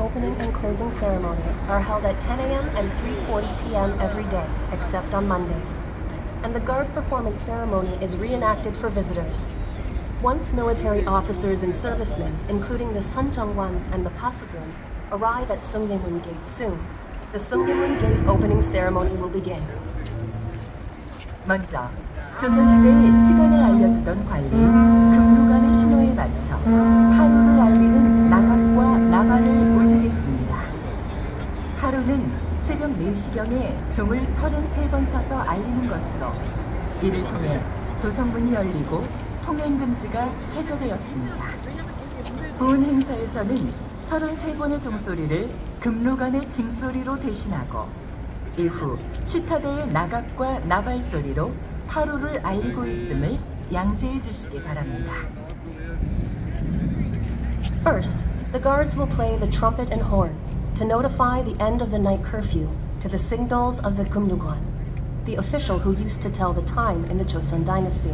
opening and closing ceremonies are held at 10 a.m. and 3.40 p.m. every day, except on Mondays. And the guard performance ceremony is reenacted for visitors. Once military officers and servicemen, including the Sunjongwan and the Pasugun, arrive at Sungnyemun Gate soon, the Sungnyemun Gate opening ceremony will begin. 먼저 조선시대의 시간을 알려주던 관리 종을 33번 쳐서 알리는 것으로 이를 통해 도성문이 열리고 통행금지가 해제되었습니다. 본 행사에서는 33번의 종소리를 금루간의 징소리로 대신하고 이후 취타대의 나각과 나발 소리로 하루를 알리고 있음을 양재해 주시기 바랍니다. First, the guards will play the trumpet and horn to notify the end of the night curfew to the signals of the Kumnugwan, the official who used to tell the time in the Joseon dynasty.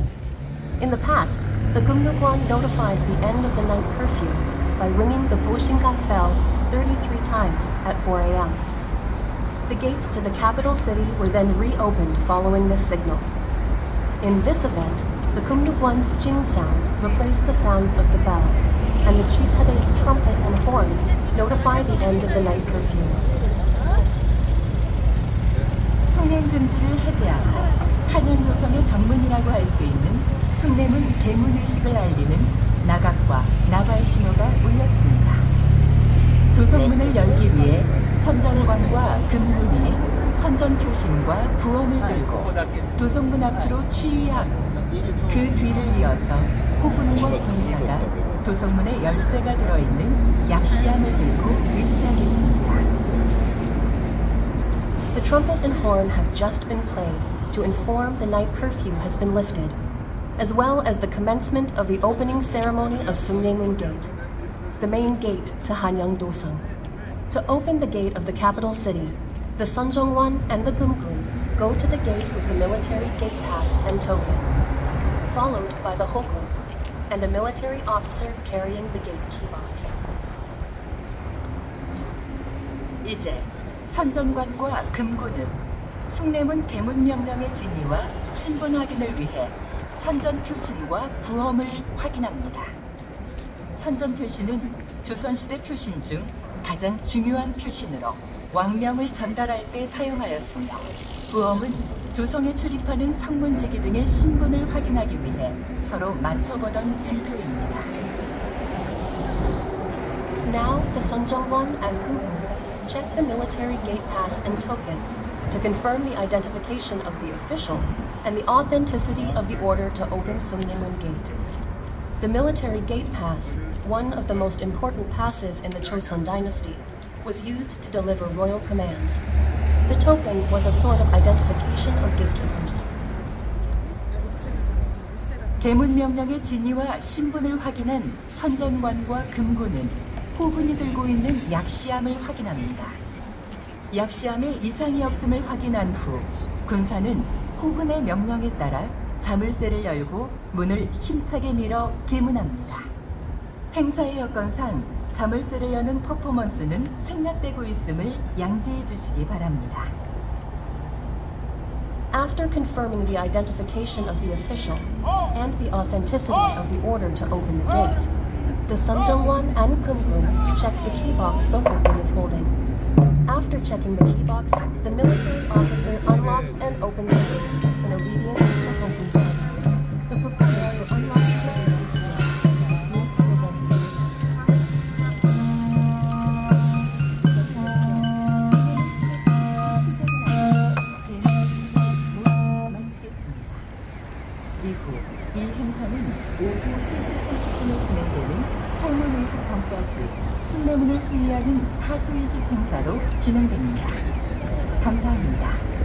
In the past, the Kumnugwan notified the end of the night curfew by ringing the Bosingak bell 33 times at 4 a.m. The gates to the capital city were then reopened following this signal. In this event, the Kumnugwan's jing sounds replaced the sounds of the bell, and the Chwitadae's trumpet and horn notify the end of the night curfew. 통행금지를 해제하고 한양도성의 정문이라고 할 수 있는 숭례문 개문의식을 알리는 나각과 나발 신호가 울렸습니다. 도성문을 열기 위해 선전관과 금군이 선전표신과 부엄을 들고 도성문 앞으로 취위하고 그 뒤를 이어서 호군과 군사가 도성문에 열쇠가 들어있는 약시안을 들고 trumpet and horn have just been played to inform the night curfew has been lifted, as well as the commencement of the opening ceremony of Sungnyemun Gate, the main gate to Hanyang Dosung. To open the gate of the capital city, the Sunjongwan and the Gumgun go to the gate with the military gate pass and token, followed by the Hokun and a military officer carrying the gate key box. 이제 선전관과 금군은 숭례문 개문명령의 진위와 신분 확인을 위해 선전 표신과 부엄을 확인합니다. 선전 표신은 조선시대 표신 중 가장 중요한 표신으로 왕명을 전달할 때 사용하였으며 부엄은 조성에 출입하는 성문지기 등의 신분을 확인하기 위해 서로 맞춰보던 질투입니다. Now, the Sunjongwan and Gumgun Check the military gate pass and token to confirm the identification of the official and the authenticity of the order to open Sungnyemun Gate. The military gate pass, one of the most important passes in the Chosun dynasty, was used to deliver royal commands. The token was a sort of identification of gatekeepers. 계문 명령의 진위와 신분을 확인한 선전관과 금고는 호군이 들고 있는 약시함을 확인합니다. 약시함에 이상이 없음을 확인한 후 군사는 호군의 명령에 따라 자물쇠를 열고 문을 힘차게 밀어 개문합니다. 행사의 여건상 자물쇠를 여는 퍼포먼스는 생략되고 있음을 양지해 주시기 바랍니다. After confirming the identification of the official and the authenticity of the order to open the gate, the Sunjongwan and Kumgun check the key box the Hokun is holding. After checking the key box, the military officer unlocks and opens 전까지 숭례문을 수리하는 하수의식 행사로 진행됩니다. 감사합니다.